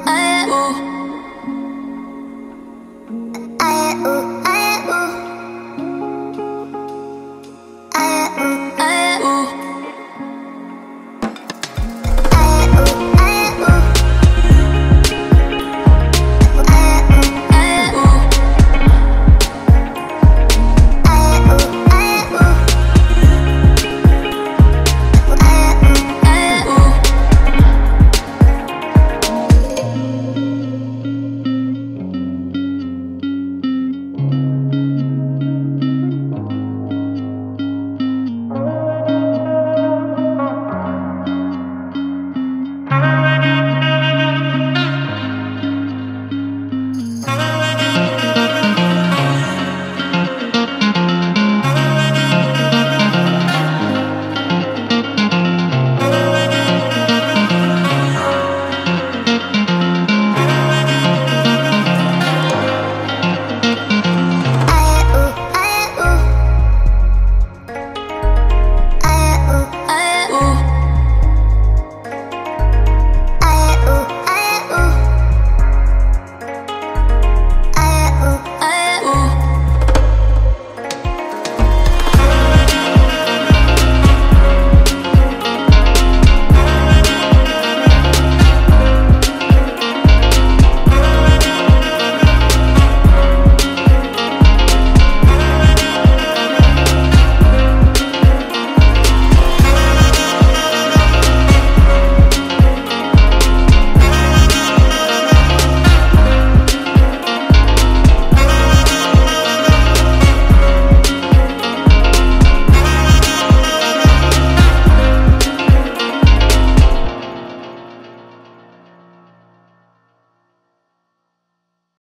I